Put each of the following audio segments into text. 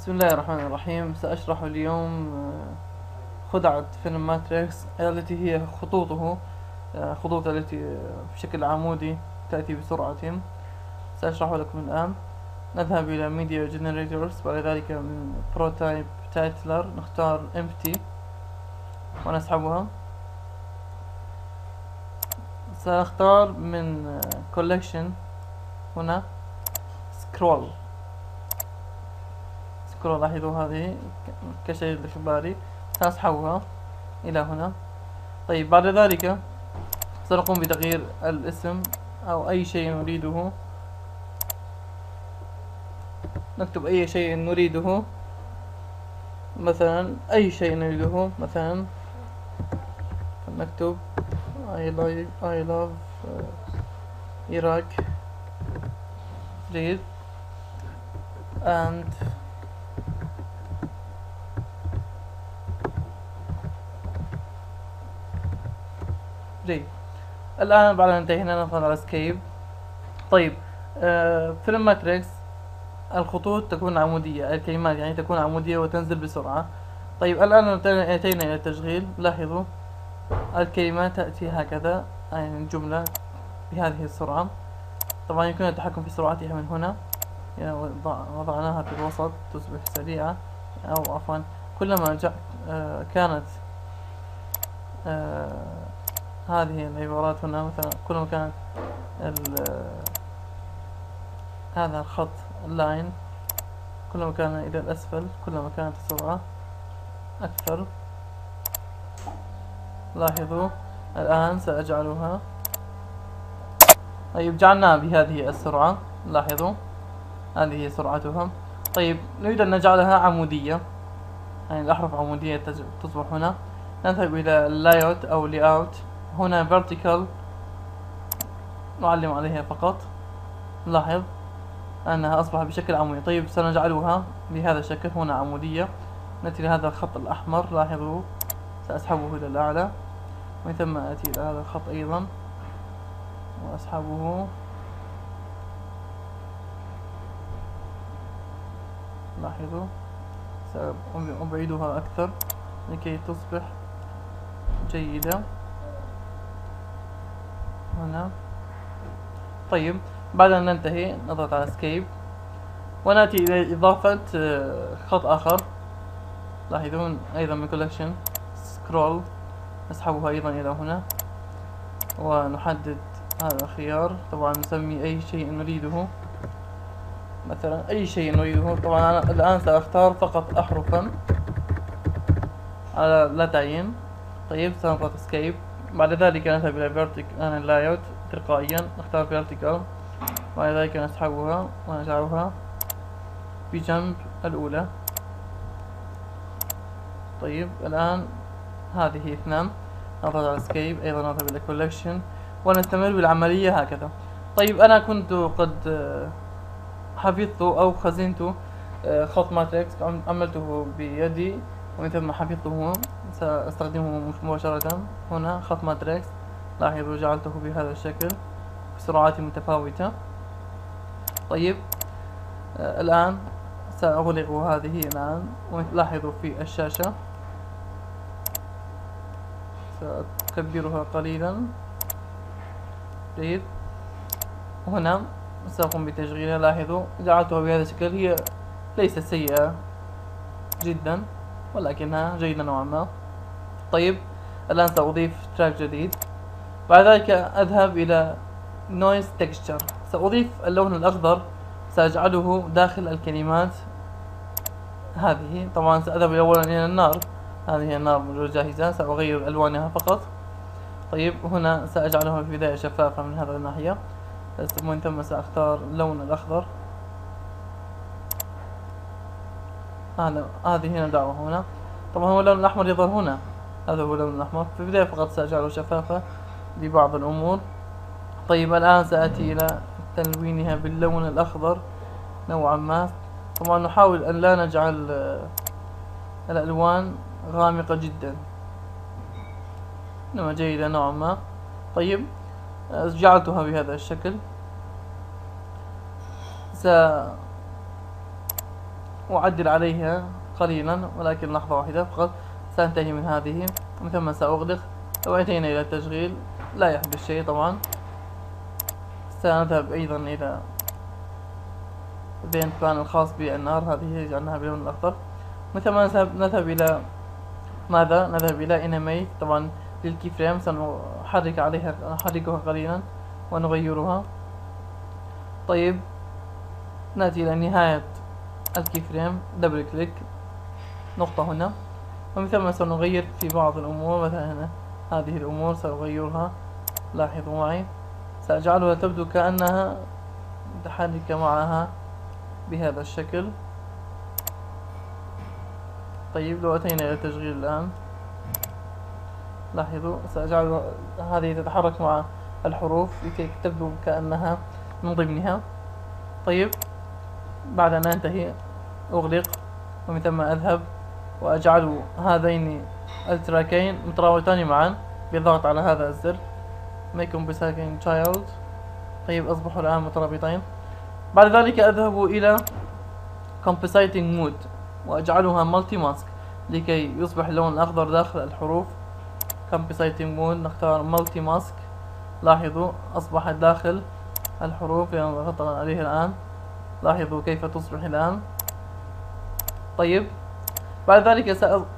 بسم الله الرحمن الرحيم. سأشرح اليوم آه، خدعة فيلم ماتريكس التي هي خطوطه آه، خطوط التي بشكل عمودي تأتي بسرعة. سأشرح لكم الآن. نذهب إلى media generators بعد ذلك من ProType Titler نختار empty ونسحبها. سنختار من collection هنا scroll. سكرول لاحظوا هذه كشيء الإخباري. سنسحبها إلى هنا. طيب بعد ذلك سنقوم بتغيير الاسم أو أي شيء نريده. نكتب أي شيء نريده. مثلا أي شيء نريده. مثلا نكتب I like I love uh, Iraq. جيد. And جيد الآن بعد أن انتهينا نضغط على escape طيب آه فيلم ماتريكس الخطوط تكون عمودية الكلمات يعني تكون عمودية وتنزل بسرعة. طيب الآن أتينا إلى التشغيل. لاحظوا الكلمات تأتي هكذا يعني الجملة بهذه السرعة. طبعا يمكن التحكم في سرعتها من هنا. يعني وضعناها في الوسط تصبح سريعة. أو عفوا كلما آه كانت آه هذه العبارات هنا مثلا كلما كانت هذا الخط اللاين كلما كان إلى الأسفل كلما كانت السرعة أكثر. لاحظوا الآن سأجعلها. طيب جعلناها بهذه السرعة. لاحظوا هذه سرعتها. طيب نريد أن نجعلها عمودية. يعني الأحرف عمودية تصبح هنا. نذهب إلى layout أو layout. هنا vertical. نعلم عليها فقط. نلاحظ أنها أصبحت بشكل عمودي. طيب سنجعلها بهذا الشكل. هنا عمودية. نأتي لهذا الخط الأحمر. لاحظوا. سأسحبه إلى الأعلى. ومن ثم أتي إلى هذا الخط أيضا. وأسحبه. لاحظوا. سأبعدها أكثر لكي تصبح جيدة. هنا. طيب بعد أن ننتهي نضغط على escape ونأتي إلى إضافة آه، خط آخر. لاحظون أيضا من collection scroll نسحبها أيضا إلى هنا. ونحدد هذا الخيار. طبعا نسمي أي شيء نريده. مثلا أي شيء نريده. طبعا أنا الآن سأختار فقط أحرفا على لا تعيين. طيب سنضغط escape بعد ذلك نذهب إلى vertical أنا ال layout تلقائيا نختار vertical بعد ذلك نسحبها ونجعلها بجنب الأولى. طيب الآن هذه اثنان. نضغط على escape أيضا نذهب إلى collection ونستمر بالعملية هكذا. طيب أنا كنت قد حفظت أو خزنت آه، خط ماتريكس عملته بيدي ومن ثم حفظته. سأستخدمه مباشرة هنا خط ماتريكس. لاحظوا جعلته بهذا الشكل بسرعات متفاوتة. طيب آه الآن سأغلق هذه الآن. ولاحظوا في الشاشة. سأكبرها قليلا. جيد. وهنا سأقوم بتشغيلها. لاحظوا جعلتها بهذا الشكل. هي ليست سيئة جدا ولكنها جيدة نوعا ما. طيب الآن سأضيف track جديد. بعد ذلك أذهب إلى noise texture سأضيف اللون الأخضر سأجعله داخل الكلمات هذه. طبعا سأذهب أولا إلى النار. هذه النار موجودة جاهزة سأغير ألوانها فقط. طيب هنا سأجعلها في بداية شفافة من هذه الناحية. ومن ثم سأختار اللون الأخضر. هذا هذه هنا دعوة هنا. طبعا هو اللون الأحمر يظهر هنا. هذا هو اللون الأحمر. في البداية فقط سأجعله شفافة لبعض الأمور. طيب الآن سأتي إلى تلوينها باللون الأخضر نوعا ما. طبعا نحاول أن لا نجعل آه، الألوان غامقة جدا. إنما جيدة نوعا ما. طيب آه، جعلتها بهذا الشكل. س أعدل عليها قليلا ولكن لحظة واحدة فقط. سأنتهي من هذه ومن ثم سأغلق. لو أتينا إلى التشغيل. لا يحدث شيء طبعا. سنذهب أيضا إلى بين بلان الخاص بالنار هذه جعلناها باللون الأخضر. من ثم نذهب, إلى ماذا؟ نذهب إلى animate طبعا لل key frame سنحرك عليها نحركها قليلا ونغيرها. طيب نأتي إلى نهاية ال key frame double click. نقطة هنا. ومن ثم سنغير في بعض الأمور مثلا هنا هذه الأمور سأغيرها. لاحظوا معي. سأجعلها تبدو كأنها متحركة معها بهذا الشكل. طيب لو أتينا إلى التشغيل الآن. لاحظوا سأجعل هذه تتحرك مع الحروف لكي تبدو كأنها من ضمنها. طيب بعد أن أنتهي أغلق. ومن ثم أذهب وأجعل هذين التراكين مترابطان معا بالضغط على هذا الزر. Make second child. طيب أصبحوا الآن مترابطين. بعد ذلك أذهب إلى compensating mode وأجعلها multi mask لكي يصبح اللون الأخضر داخل الحروف. Compensating mode نختار multi mask لاحظوا أصبحت داخل الحروف اللي ضغطت عليه الآن. لاحظوا كيف تصبح الآن. طيب. بعد ذلك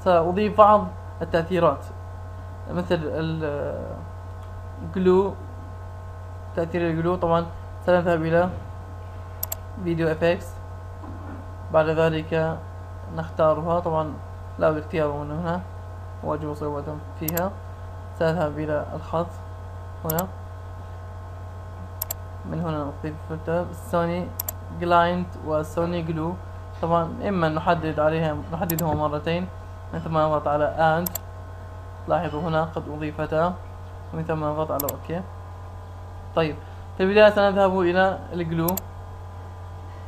سأضيف بعض التأثيرات مثل ال glow تأثير ال glow طبعا سنذهب إلى video FX بعد ذلك نختارها طبعا لأن الاختيار من هنا واجب صعوبة فيها. سأذهب إلى الخط هنا. من هنا نضيف سوني glint وسوني glow طبعا إما نحدد عليها نحددهما مرتين من ثم نضغط على Add. لاحظوا هنا قد أضيفتا ومن ثم نضغط على OK طيب في البداية سنذهب إلى ال glow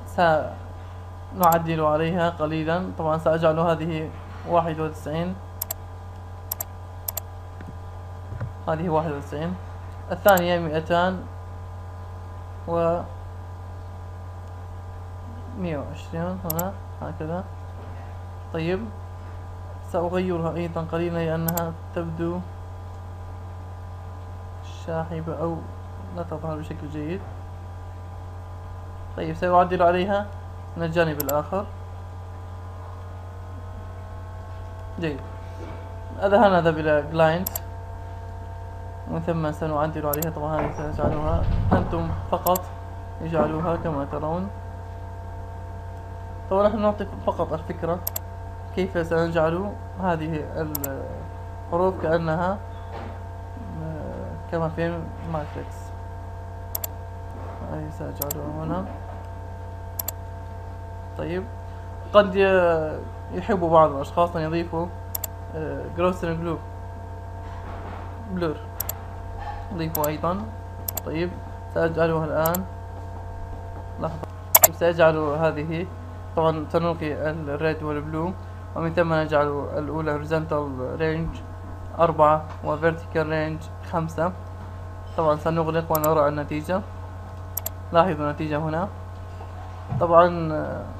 سنعدل عليها قليلا. طبعا سأجعل هذه واحد وتسعين. هذه واحد وتسعين. الثانية مئتان. و مئة وعشرين هنا هكذا. طيب سأغيرها أيضا قليلا لأنها تبدو شاحبة أو لا تظهر بشكل جيد. طيب سأعدل عليها من الجانب الآخر. جيد. هذا نذهب إلى glint ومن ثم سنعدل عليها طبعا هذه سنجعلها أنتم فقط اجعلوها كما ترون. طبعا نحن نعطي فقط الفكرة كيف سنجعل هذه الحروف كأنها كما في ماتريكس هذه سأجعلها هنا. طيب. قد يحب بعض الأشخاص أن يضيفوا Gaussian glow blur أضيفه أيضا. طيب. سأجعلها الآن. لحظة. سأجعل هذه طبعا سنلغي ال red وال blue ومن ثم نجعل الأولى horizontal range أربعة و vertical range خمسة. طبعا سنغلق ونرى النتيجة. لاحظوا النتيجة هنا. طبعا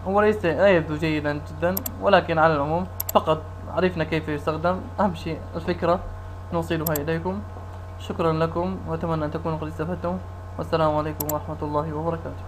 هو ليس لا يبدو جيدا جدا ولكن على العموم فقط عرفنا كيف يستخدم. أهم شيء الفكرة نوصلها إليكم. شكرا لكم وأتمنى أن تكونوا قد استفدتم. والسلام عليكم ورحمة الله وبركاته.